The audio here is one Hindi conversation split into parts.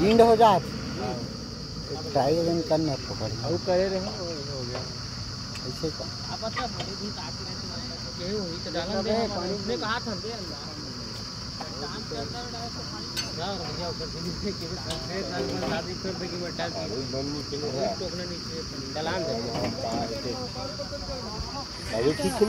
गिंड हो जात ट्राई अगेन करना पकड़ और करे रहे हो हो गया। ऐसे का अब पता बड़ी भी काफ़ी रहती है यही हुई तो डालन दे पानी उसने कहा था दे अल्लाह काम के अंदर डाल तो पानी जाओ कर दी से कि फिर साल में शादी कर दे कि बटा दी बन्नी के लिए टोकना नीचे डलान दे अभी ठीक है।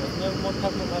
कहते डॉक्टर लगा तो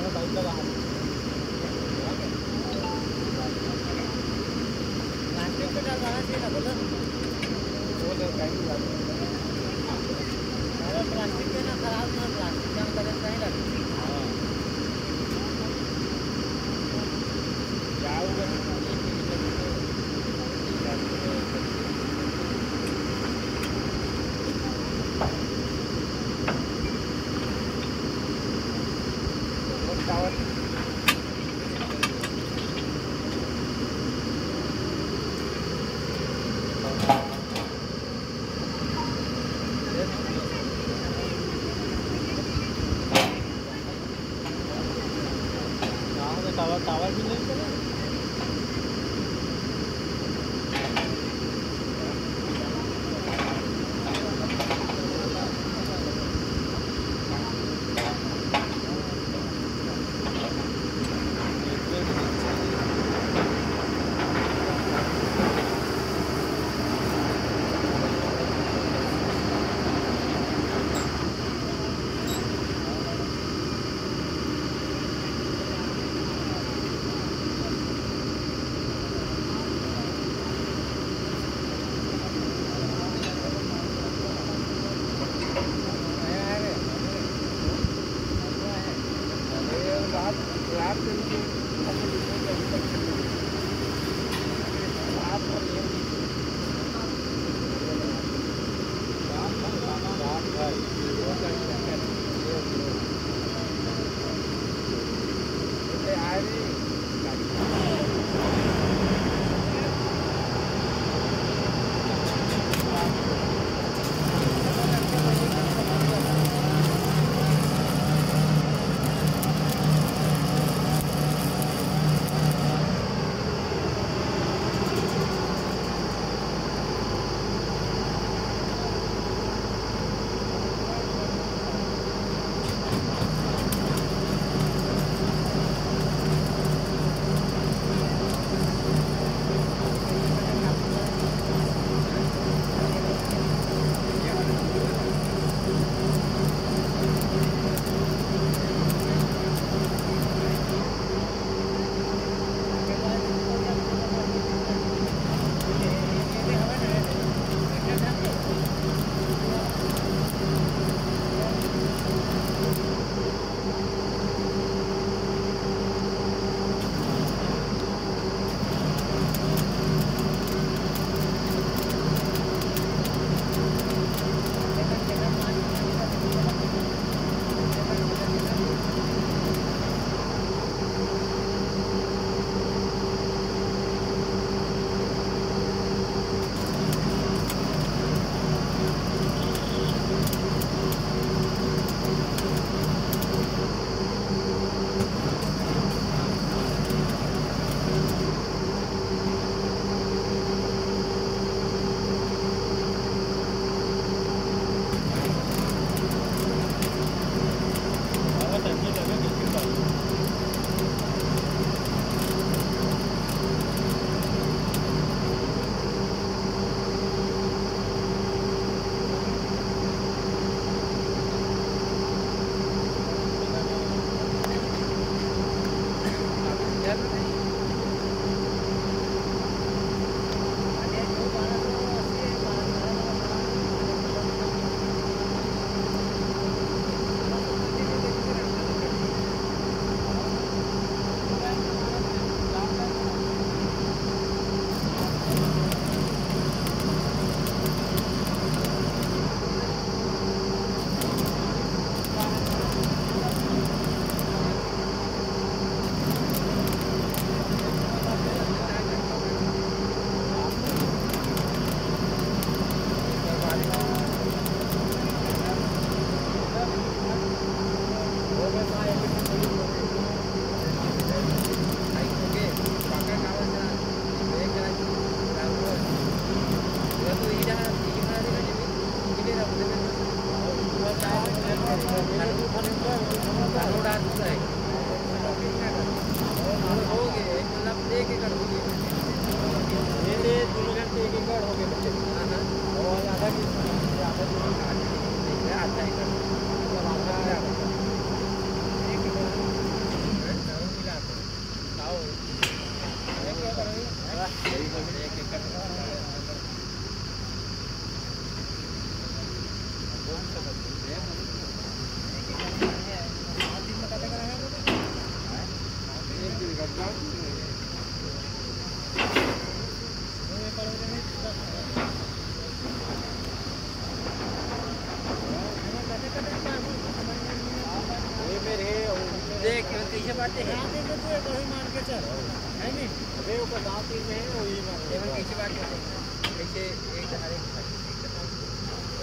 एक हर एक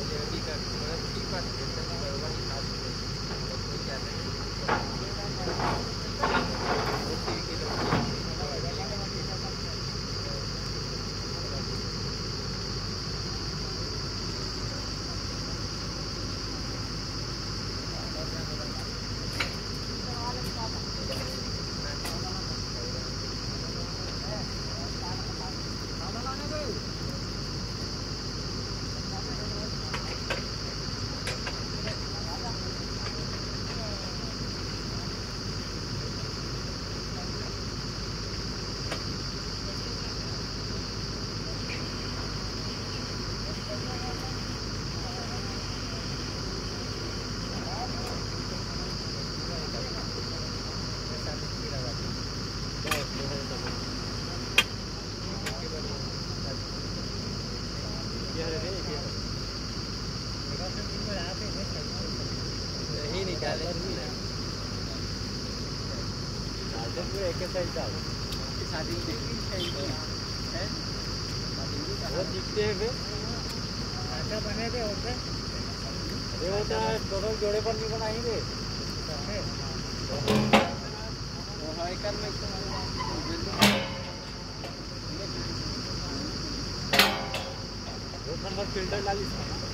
लेडी का मतलब ठीक बात है चलने बरोबर ही खास कोई क्या है ओके के नहीं निकाले शादी है अच्छा बने थे और अरे वो तो दोनों जोड़े पर नहीं बनाई थे हाई में फ़िल्टर डाली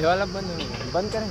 ये वाला बंद बंद करें।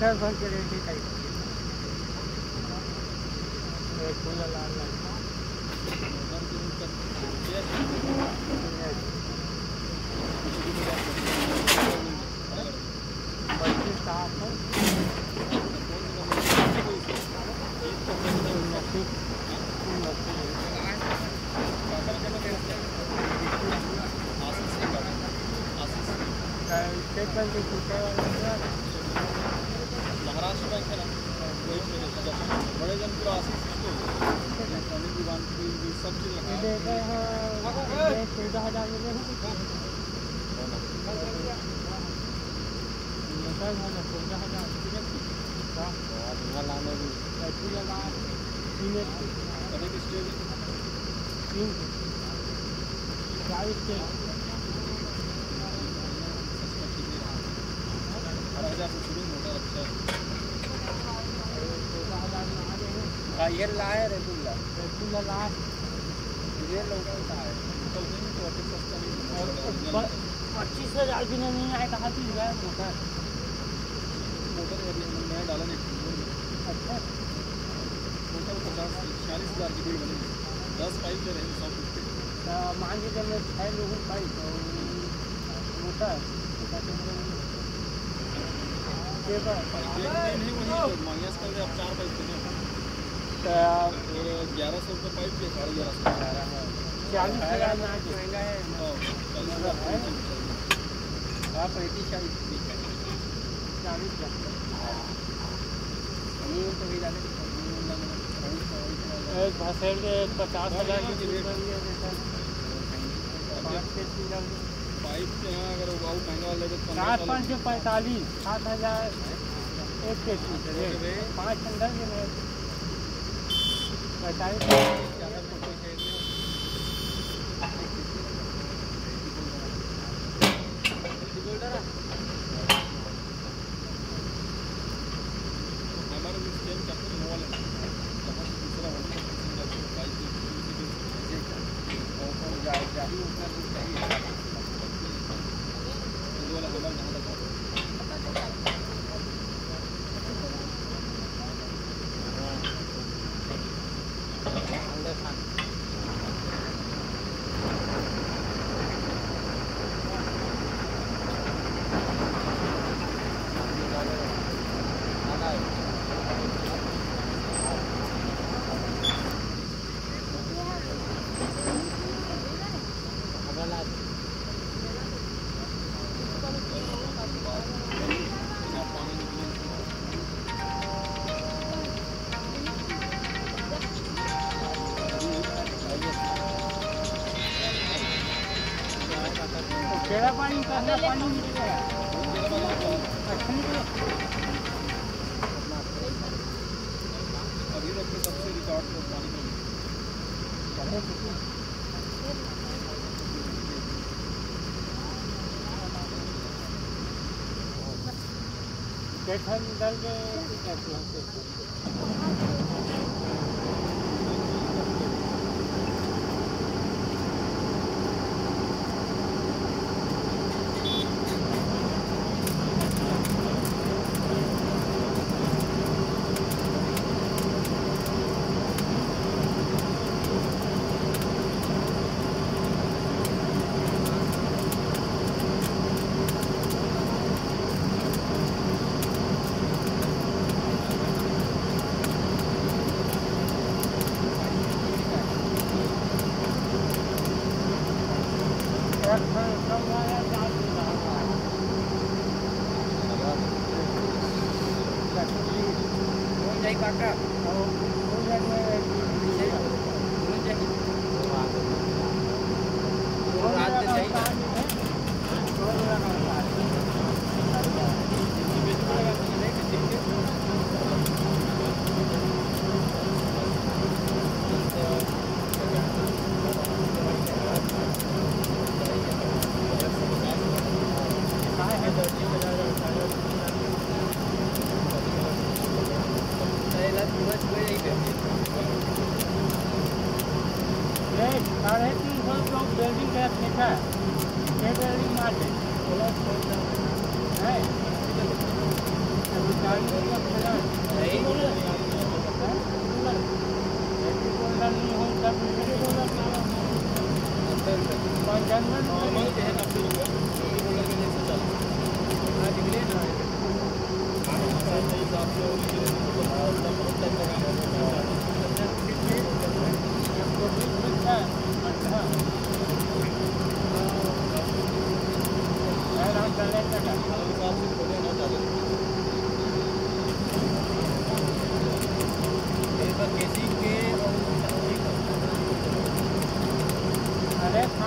मोटर बन के रेट ही टाइप खुला लाल लाल पच्चीस सात सौ स्टेट बैंक के छूटे वाले महाराष्ट्र बैंक है ना वही पे बड़े जन पूरा आशीष इसको इलेक्ट्रॉनिक दुकान की भी सब चीज़ ये लगा दे गए हैं ये चौदह हज़ार मिले हैं है ना हज़ार हाँ यहाँ लाने भी है हैं है है पच्चीस हज़ार भी नहीं आए कहा गए मोटर नया डाला नहीं। अच्छा। टोटल पचास छियालीस हज़ार की बिल बनेगी दस पाइप दे रहे हैं सौ तो मान लीजिए मैं छः लोगों का ही। तो एक नहीं वही तो मांगियास कर दे आप चार पाइप तो ग्यारह सौ रुपये पाइप के साढ़े ग्यारह सौ। चालीस हज़ार महँगा है। हाँ, चालीस हज़ार। पाइप पैंतीस चालीस चालीस हज़ार हम तो भी जाते एक भसेड़ के पचास हज़ार सात पाँच के पैंतालीस सात हज़ार एक के जी पाँच अंदर पैंतालीस आप लोग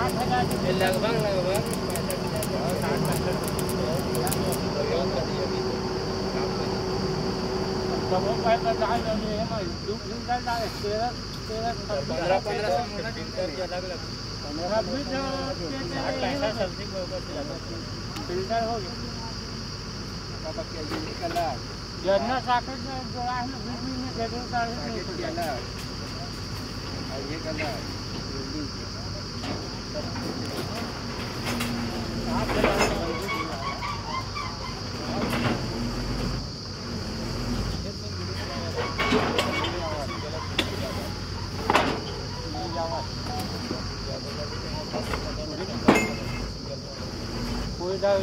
लगभग लगभग पंद्रह पंद्रह सौ अलग अलग पंद्रह बीस साठ पैंसठ सब्ज़ी के ऊपर फ़िल्टर हो। गया जरना साकेट जोड़ा है बिल्डिंग में ज़रूर ये कला बिल्डिंग कोई डाल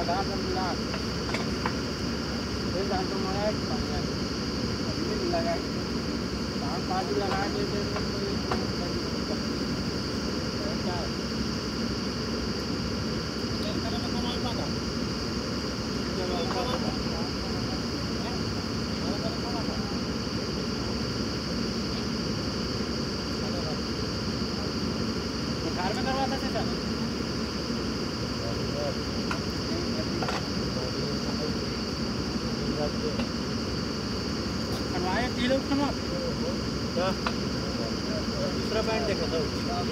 आधार कार्ड मिला फिर डांटो मारा एक लगाए काम पार्टी लगा के करवाए दूसरा बैंड देखा था उसका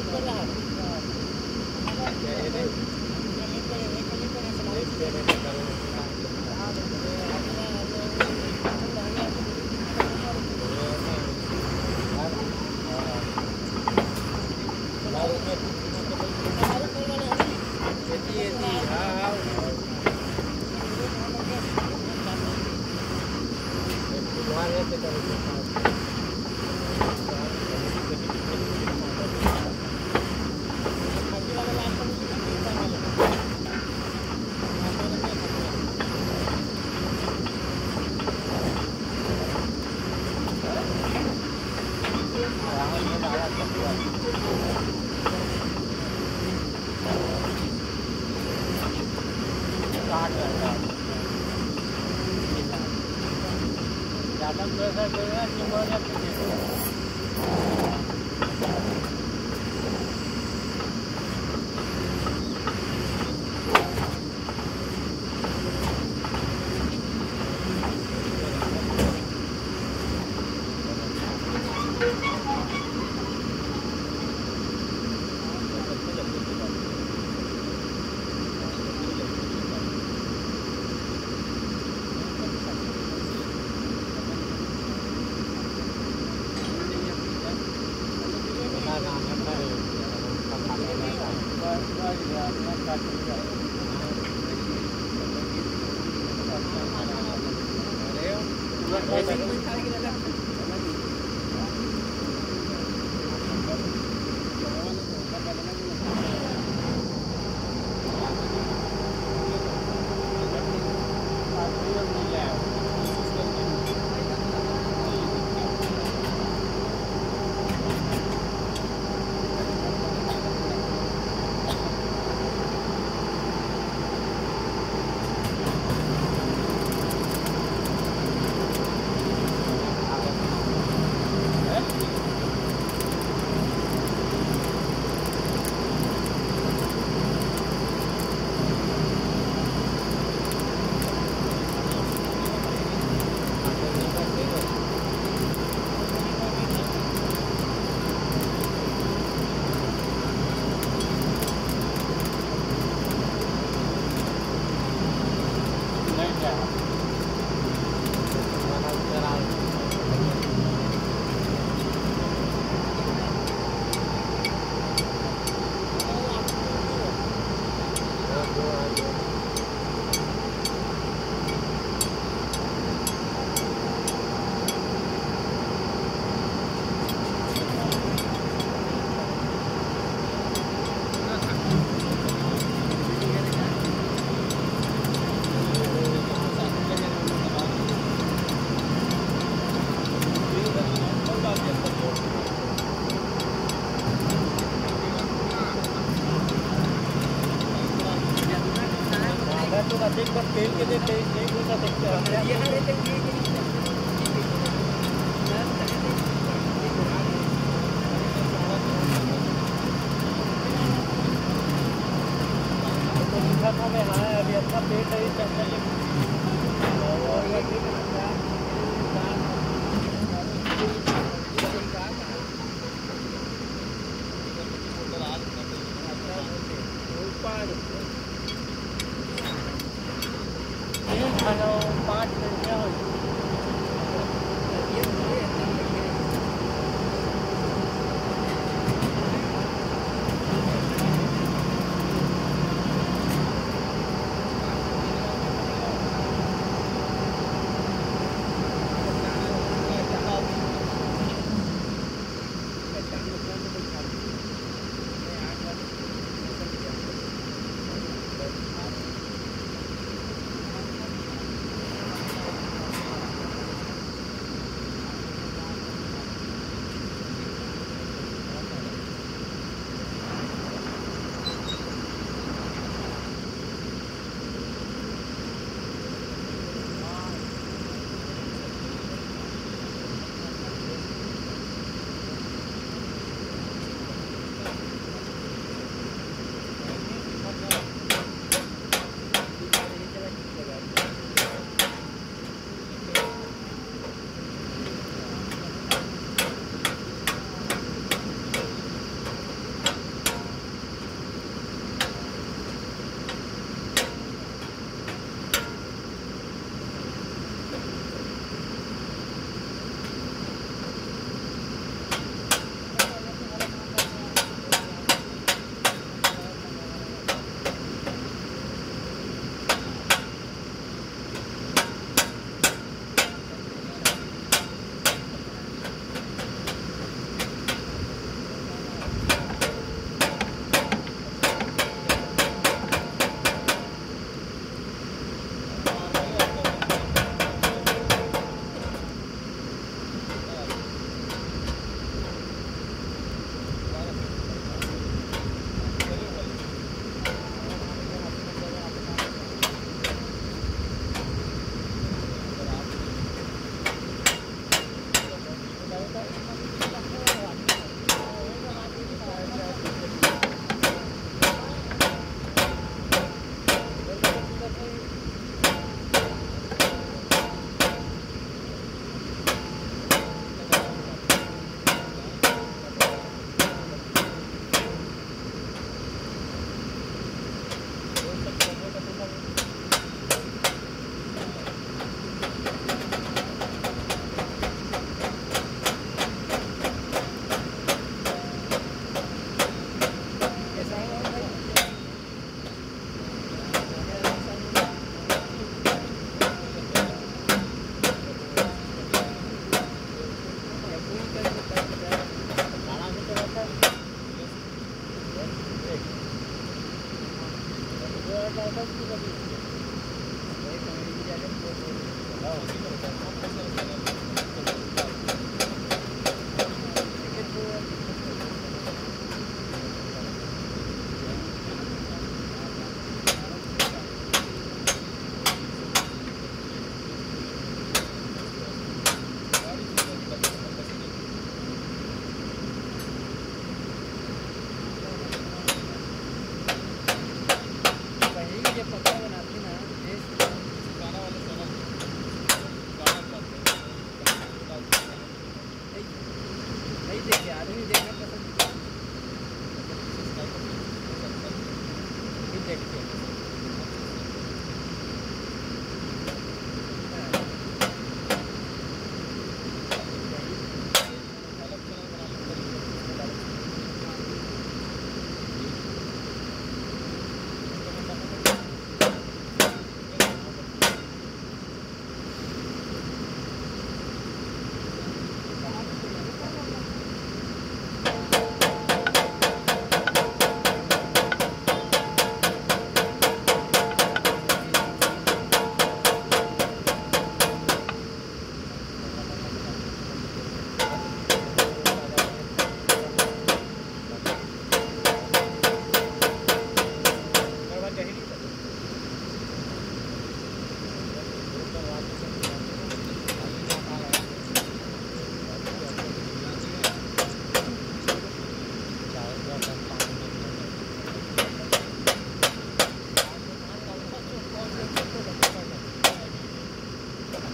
I think we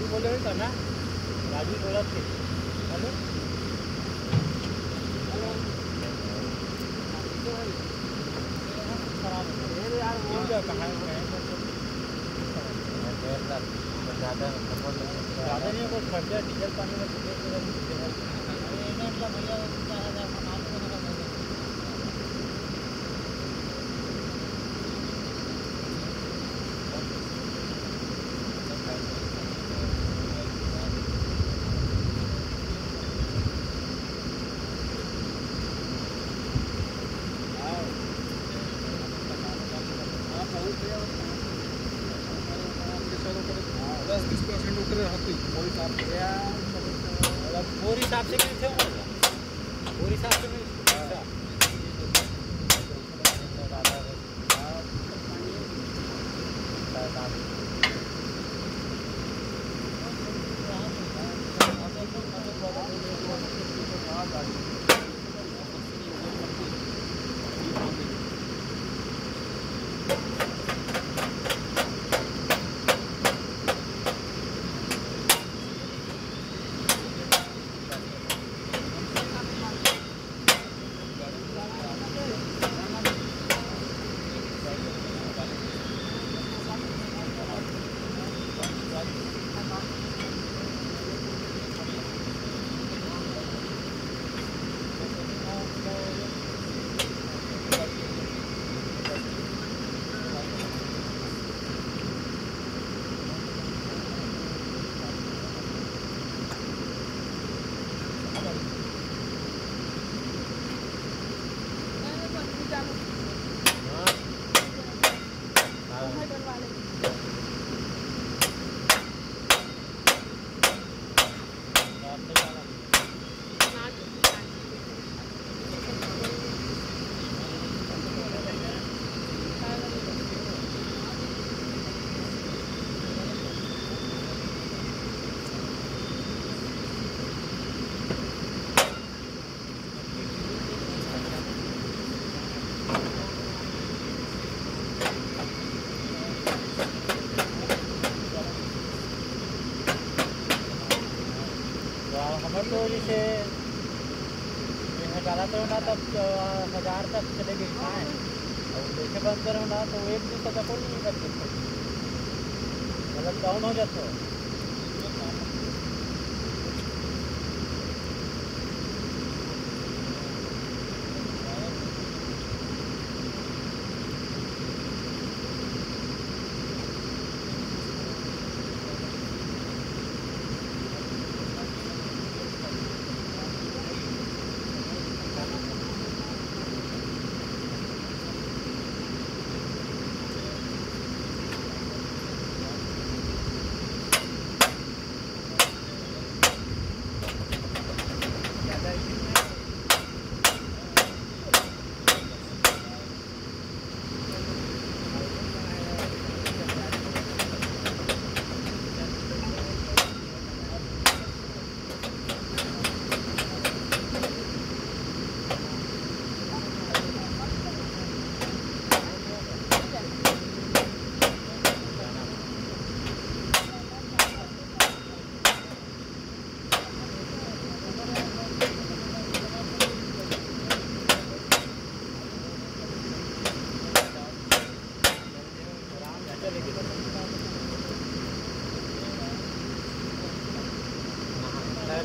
राजू बोले राजू बोला थे। हेलो? वो? ज़्यादा नहीं कुछ खर्चा डीजल पानी में दस बीस पर्सेंट उतरे रहते कोई तो जैसे हज़ारा तो ना तब हज़ार तक चले गए। कहाँ और जैसे बंद करो ना तो एक दिन तक कोई नहीं कर सकते मतलब डाउन हो जाता है।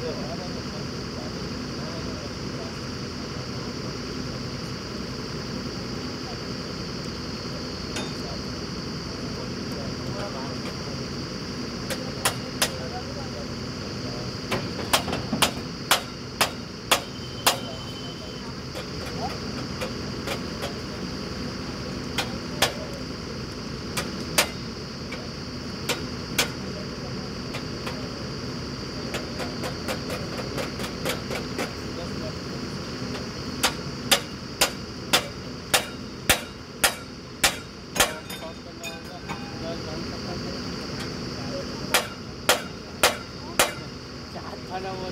Yeah.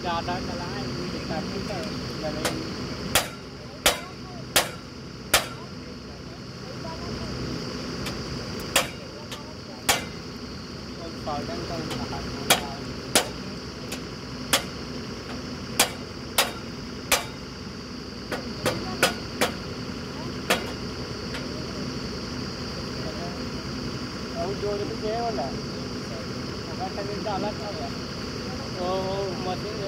हाथ खाना वो ज़्यादा चलाए काफ़ी का लड़ाई और पाउडर का उसका हाथ होता है और जो भी है वाला होगा तभी डाला था वो तो वो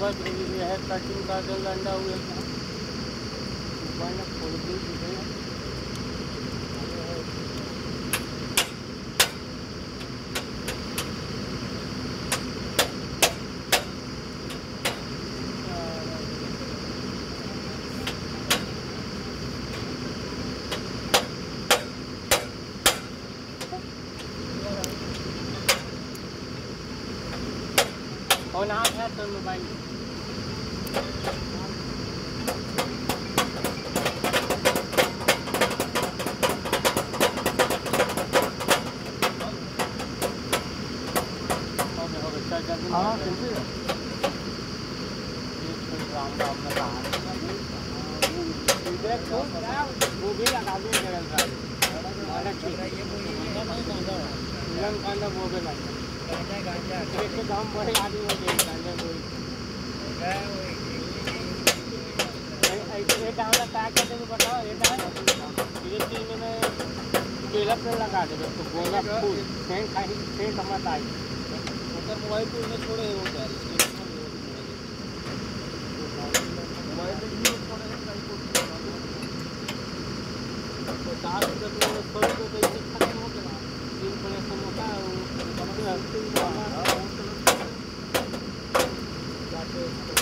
बरोबर ये है कटिंग का जो लंडा हुए और नाम है तो मोबाइल हो गया हो गया चल जल्दी हाँ, मार दे। कैसे है? एक तो राम राम लगा इधर तो वो भी लगा दूँ जगह सारी अलग से इधर कांदा वो भी लगा गांजा गांजा एक के दाम बड़े आदमी हो गए कांदा कोई ये डाला पैक कर देंगे बताओ ये डाल ये चीज़ में केला पेड़ लगा देंगे तो गोला फूल सेंट खाई सेंट हमारा आई ओकर मोबाइल को इन्हें छोड़े हो इसके मोबाइल में भी छोड़े हैं कहीं को तो चार रुपये तो सौ रुपये तो इससे खत्म हो गया तीन बड़े समोसा बैठा Thank you.